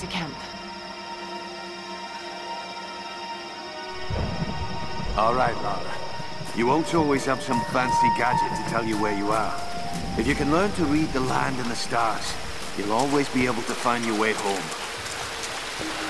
to camp. All right, Lara. You won't always have some fancy gadget to tell you where you are. If you can learn to read the land and the stars, you'll always be able to find your way home.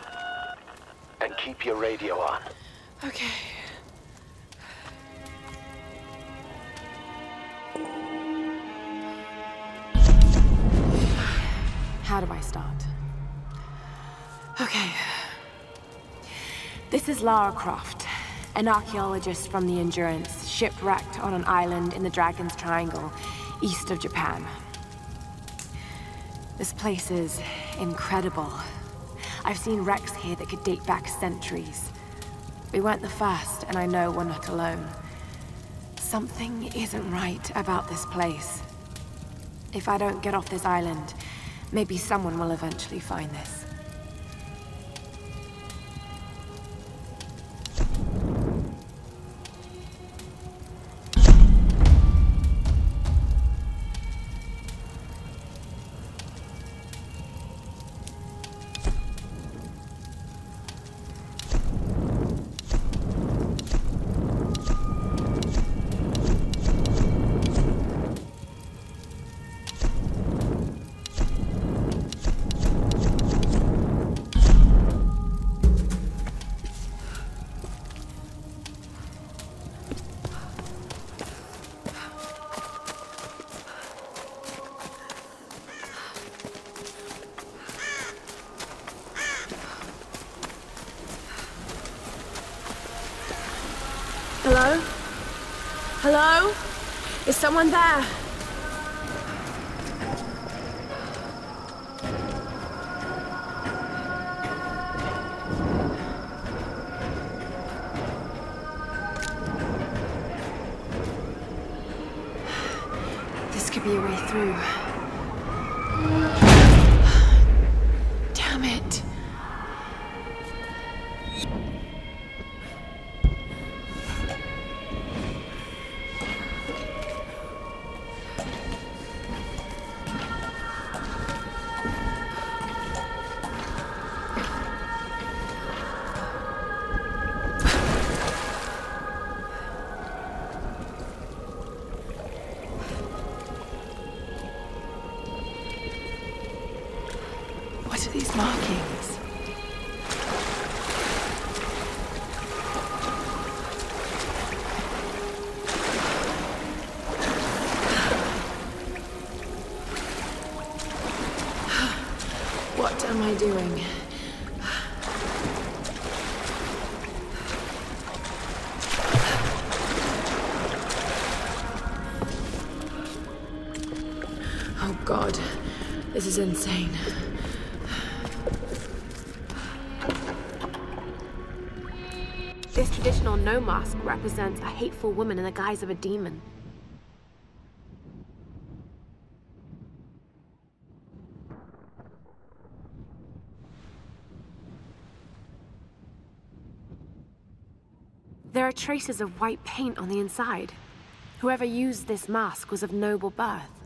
And keep your radio on. Okay. How do I start? Okay. This is Lara Croft, an archaeologist from the Endurance, shipwrecked on an island in the Dragon's Triangle, east of Japan. This place is incredible. I've seen wrecks here that could date back centuries. We weren't the first, and I know we're not alone. Something isn't right about this place. If I don't get off this island, maybe someone will eventually find this. Hello? Hello? Is someone there? This could be a way through. What are these markings? What am I doing? Oh god, this is insane. This traditional Noh mask represents a hateful woman in the guise of a demon. There are traces of white paint on the inside. Whoever used this mask was of noble birth.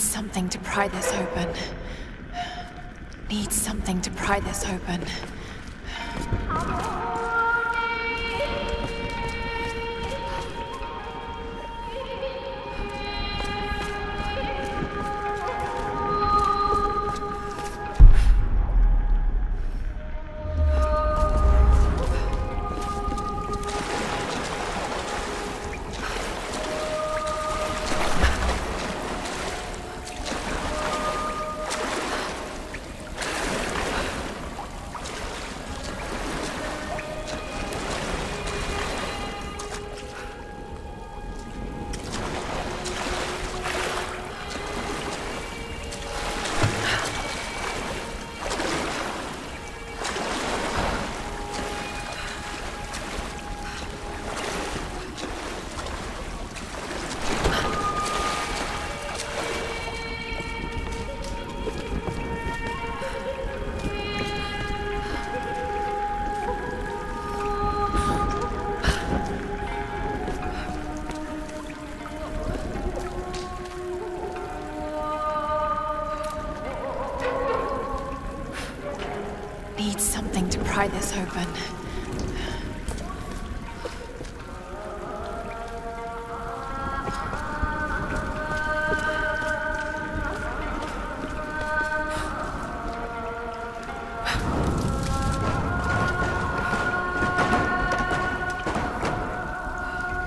Need something to pry this open. Need something to pry this open. Pry open.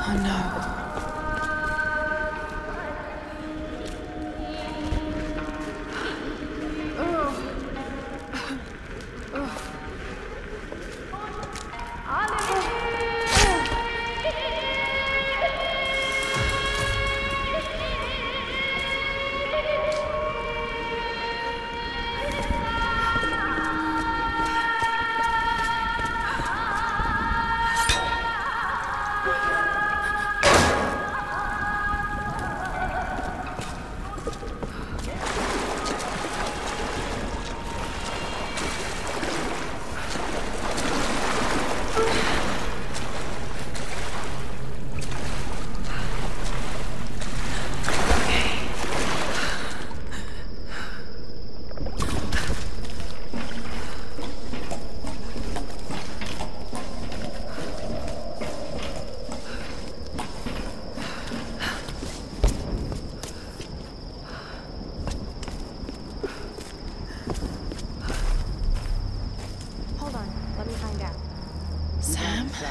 Oh no.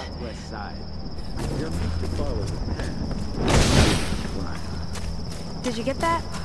Southwest side. You're meant to follow the path. Did you get that?